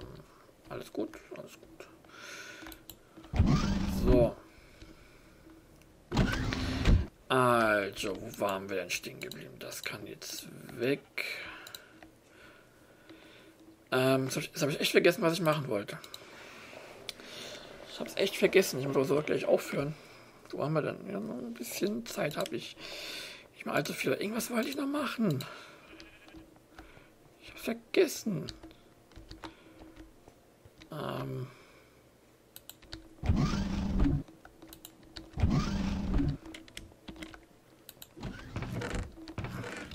Ähm, alles gut, alles gut. So. Also, wo waren wir denn stehen geblieben? Das kann jetzt weg. Ähm, jetzt habe ich echt vergessen, was ich machen wollte. Ich habe es echt vergessen. Ich muss aber gleich aufhören. Wo haben wir denn? Ja, noch ein bisschen Zeit habe ich. Nicht mehr allzu viel. Irgendwas wollte ich noch machen. Ich habe vergessen. Ähm.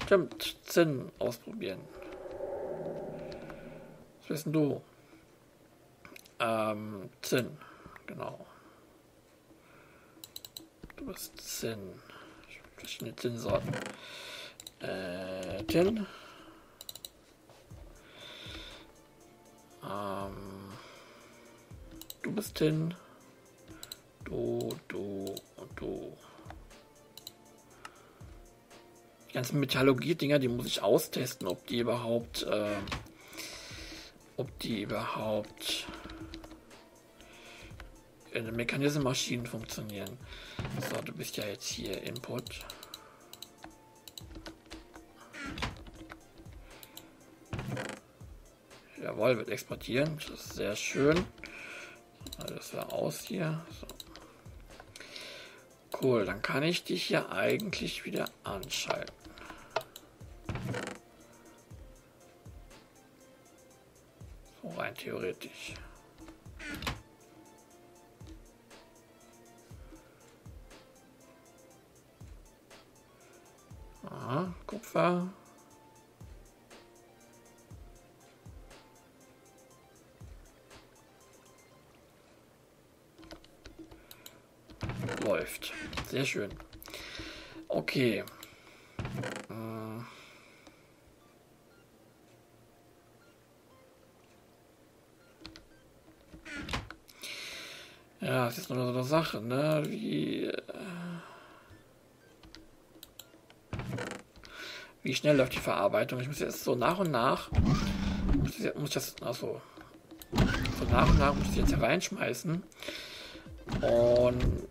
Stimmt, Zinn ausprobieren. Was wissen du? Ähm, Zinn, genau. Du bist Zinn. Verschiedene Zinnsorten. Äh, Tin. Du bist Tin. Du, du und du. Die ganzen Metallurgie-Dinger, die muss ich austesten, ob die überhaupt, äh, ob die überhaupt in den Mechanismus-Maschinen funktionieren. So, du bist ja jetzt hier Input. Jawohl, wird exportieren. Das ist sehr schön. Das war aus hier. So. Cool, dann kann ich dich hier eigentlich wieder anschalten. So rein theoretisch. Aha, Kupfer. Sehr schön. Okay. Hm. Ja, das ist nur so eine Sache, ne? Wie. Äh wie schnell läuft die Verarbeitung. Ich muss jetzt so nach und nach, muss ich, muss ich das, also, so nach und nach muss ich jetzt reinschmeißen und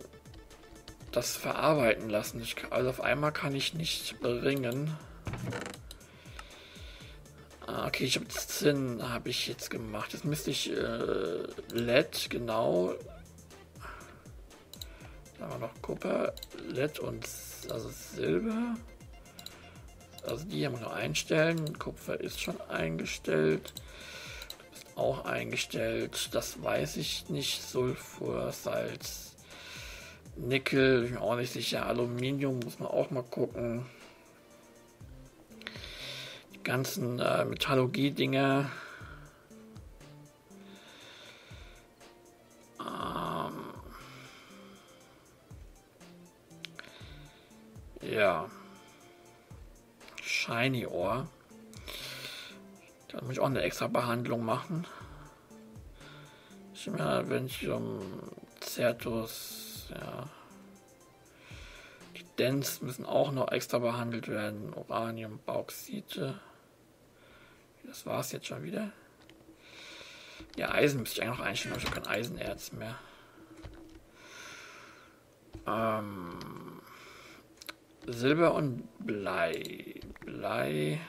das verarbeiten lassen. Ich, also auf einmal kann ich nicht bringen. Ah, okay, ich habe Zinn habe ich jetzt gemacht. Jetzt müsste ich äh, LED genau. Da haben wir noch Kupfer, LED und also Silber. Also die haben wir noch einstellen. Kupfer ist schon eingestellt. Ist auch eingestellt. Das weiß ich nicht. Sulfur, Salz, Nickel, bin auch nicht sicher. Aluminium muss man auch mal gucken. Die ganzen äh, Metallurgie-Dinger. Ähm ja. Shiny Ohr. Da muss ich auch eine extra Behandlung machen. Ich meine, wenn ich um Certus, ja. Die Dents müssen auch noch extra behandelt werden. Uranium, Bauxite. Das war es jetzt schon wieder. Ja, Eisen müsste ich eigentlich noch einstellen, aber ich habe kein Eisenerz mehr. Ähm, Silber und Blei. Blei.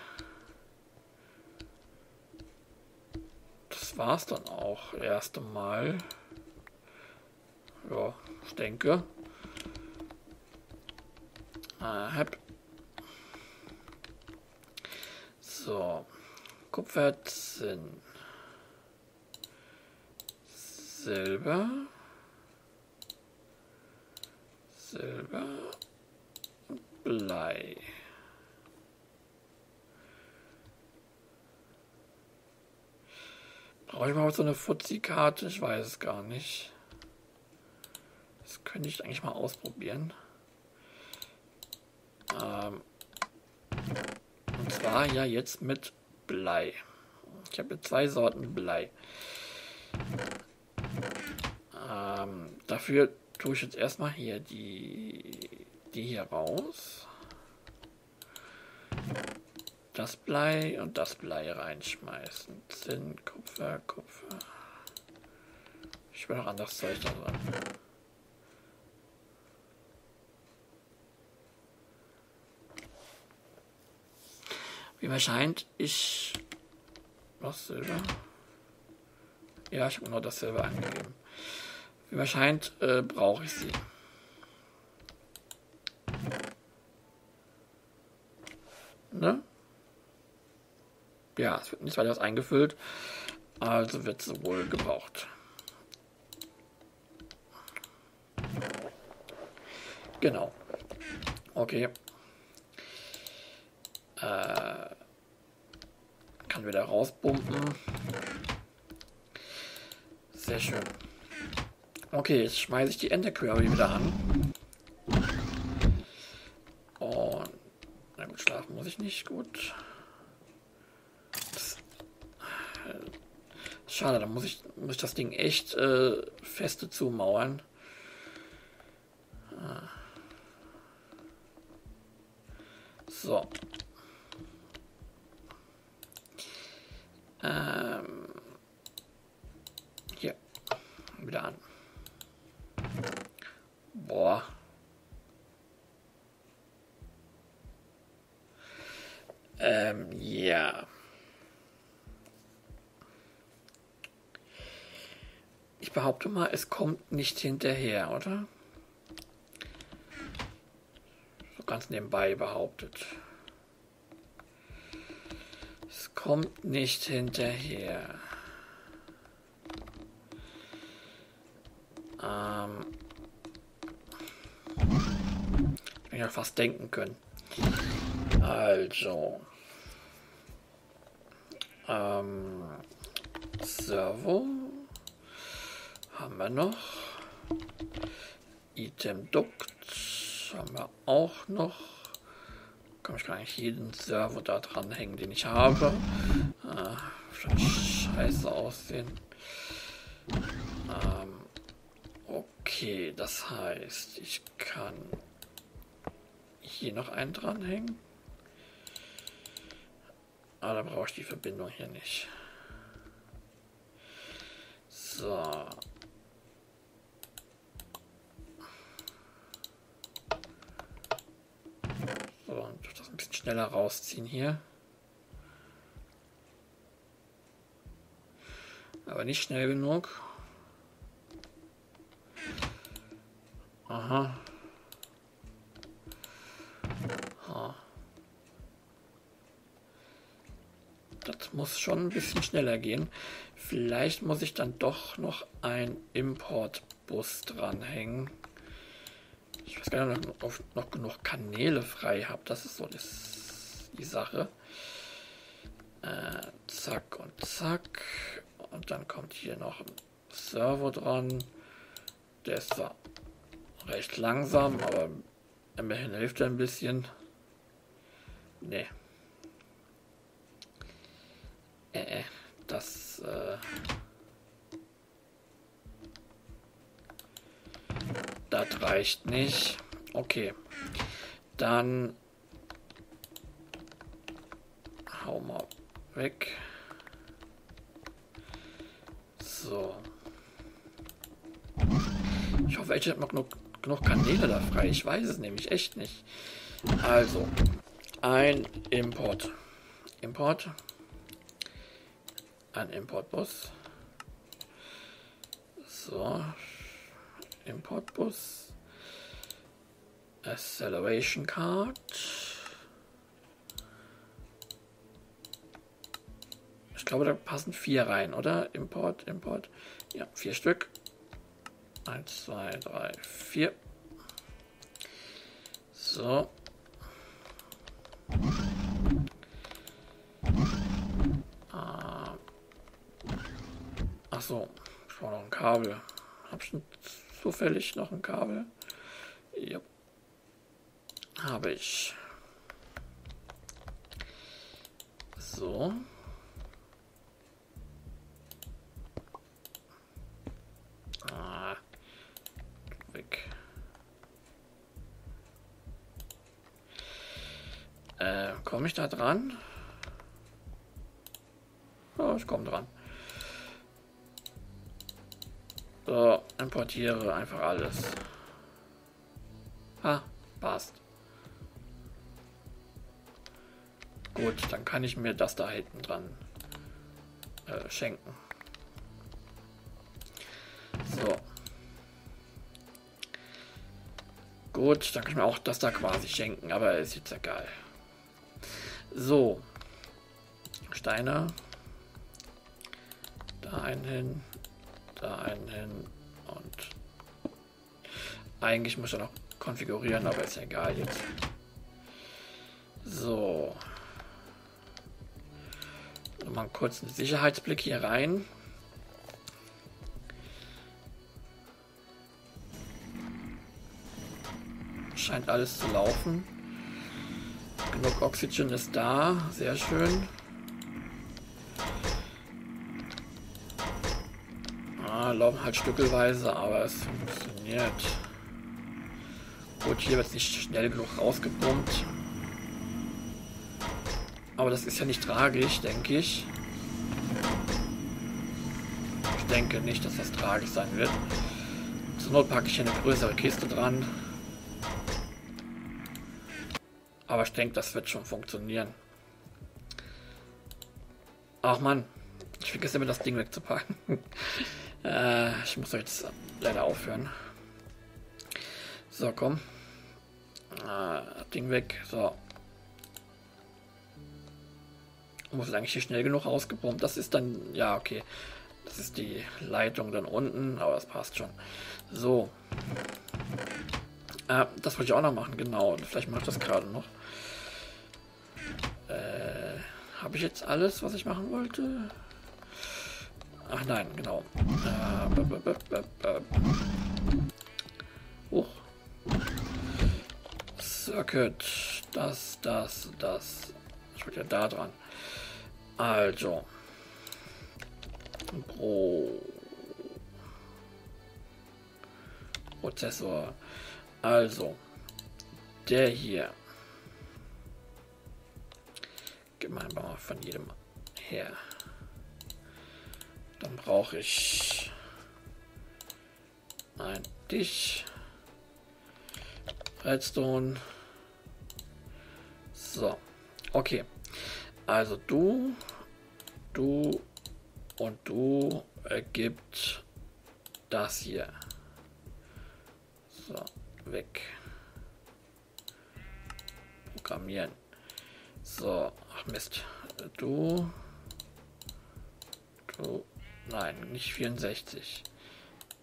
Das war's dann auch erst einmal. Ja, ich denke. Äh. So. Kupferzinn. Silber. Silber. Blei. Brauche ich mal so eine Fuzzi-Karte? Ich weiß es gar nicht. Könnte ich eigentlich mal ausprobieren. Ähm und zwar ja jetzt mit Blei. Ich habe jetzt zwei Sorten Blei. Ähm, dafür tue ich jetzt erstmal hier die, die hier raus. das Blei und das Blei reinschmeißen. Zinn, Kupfer, Kupfer. Ich will noch anderes Zeug da dran. Wie mir scheint, ich... Was Silber? Ja, ich habe nur das Silber angegeben. Wie mir scheint, äh, brauche ich sie. Ne? Ja, es wird nicht weiter eingefüllt. Also wird sie wohl gebraucht. Genau. Okay. Äh, kann wieder rauspumpen. Sehr schön. Okay, jetzt schmeiße ich die Ender Query wieder an. Und na gut, schlafen muss ich nicht. Gut. Schade, da muss ich, muss ich das Ding echt äh, feste zumauern. Ah. So. Ähm. Hier. Wieder an. Boah. Ähm, ja. Ich behaupte mal, es kommt nicht hinterher, oder? So ganz nebenbei behauptet. Es kommt nicht hinterher. Ähm. Ja fast denken können. Also. Ähm. Servo haben wir noch. Item Duct haben wir auch noch. Kann ich gar nicht jeden Server da dranhängen, den ich habe. Schon scheiße aussehen. Okay, das heißt, ich kann hier noch einen dranhängen. Aber da brauche ich die Verbindung hier nicht. So. So, und das ein bisschen schneller rausziehen hier. Aber nicht schnell genug. Aha. Das muss schon ein bisschen schneller gehen. Vielleicht muss ich dann doch noch ein Importbus dranhängen. Ich weiß gar nicht, ob ich noch genug Kanäle frei habe. Das ist so die Sache. Äh, zack und zack. Und dann kommt hier noch ein Server dran. Der ist zwar recht langsam, aber immerhin hilft er ein bisschen. Nee. Äh, äh das äh, Das reicht nicht. Okay. Dann hau mal weg. So. Ich hoffe, ich habe noch genug, genug Kanäle da frei. Ich weiß es nämlich echt nicht. Also, ein Import. Import. Ein Importbus. So, Importbus. Acceleration Card. Ich glaube, da passen vier rein, oder? Import, Import. Ja, vier Stück. Eins, zwei, drei, vier. So. Ah. Ach so, ich brauche noch ein Kabel. Hab schon zufällig noch ein Kabel? Ja. Habe ich. So. Ah. Weg. Äh, komme ich da dran? Ja, ich komme dran. So, importiere einfach alles. Ah, passt. Gut, dann kann ich mir das da hinten dran äh, schenken. So. Gut, dann kann ich mir auch das da quasi schenken, aber ist jetzt egal. So. Steine. Da einen hin. Da einen hin. Und eigentlich muss er noch konfigurieren, aber ist egal jetzt. So. Mal kurz einen Sicherheitsblick hier rein. Scheint alles zu laufen. Genug Oxygen ist da. Sehr schön. Ah, laufen halt stückelweise, aber es funktioniert. Gut, hier wird es nicht schnell genug rausgepumpt. Aber das ist ja nicht tragisch, denke ich. Ich denke nicht, dass das tragisch sein wird. Zur Not packe ich hier eine größere Kiste dran. Aber ich denke, das wird schon funktionieren. Ach man, ich vergesse immer das Ding wegzupacken. äh, ich muss jetzt leider aufhören. So, komm. Äh, Ding weg. So. Muss eigentlich hier schnell genug rausgepumpt. Das ist dann, ja, okay. Das ist die Leitung dann unten, aber das passt schon. So. Äh, das wollte ich auch noch machen, genau. Vielleicht mache ich das gerade noch. Äh, Habe ich jetzt alles, was ich machen wollte? Ach nein, genau. Äh. Circuit. Das, das, das. Ich bin ja da dran. Also. Pro. Prozessor. Also. Der hier. Mal von jedem her. Dann brauche ich ein dich. Redstone. So. Okay. Also du, du und du ergibt das hier. So, weg. Programmieren. So, ach Mist. Du, du, nein, nicht 64.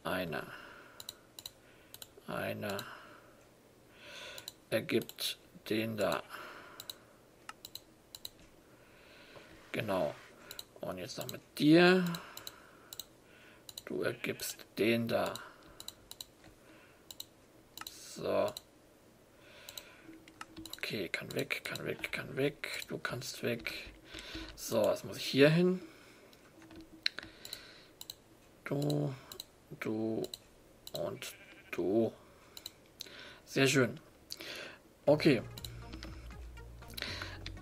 Einer. Einer ergibt den da. Genau. Und jetzt noch mit dir. Du ergibst den da. So. Okay, kann weg, kann weg, kann weg. Du kannst weg. So, was muss ich hier hin? Du, du und du. Sehr schön. Okay.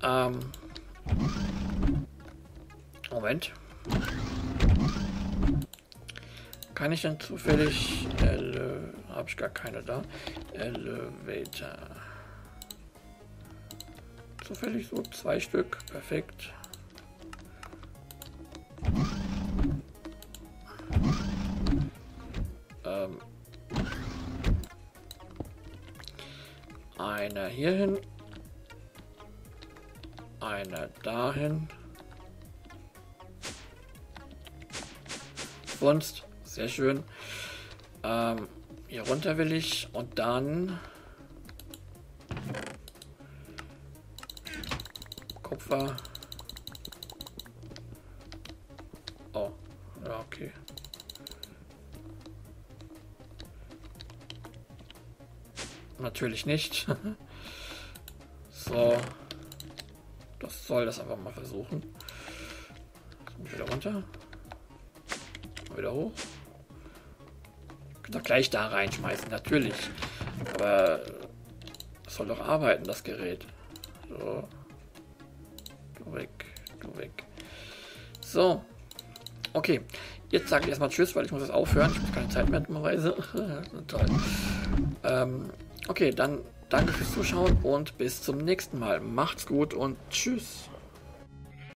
Ähm, Moment. Kann ich denn zufällig... Ele Habe ich gar keine da. Elevator. Zufällig so zwei Stück. Perfekt. Ähm. Einer hierhin. Einer dahin. Sonst, sehr schön. Ähm, hier runter will ich und dann Kupfer. Oh, ja, okay. Natürlich nicht. so. Das soll das einfach mal versuchen. Wieder runter wieder hoch. Doch gleich da reinschmeißen, natürlich. Aber soll doch arbeiten, das Gerät. So. Du weg, du weg. So. Okay. Jetzt sage ich erstmal Tschüss, weil ich muss jetzt aufhören. Ich habe keine Zeit mehr, dummerweise. Toll. Ähm, okay, dann danke fürs Zuschauen und bis zum nächsten Mal. Macht's gut und Tschüss.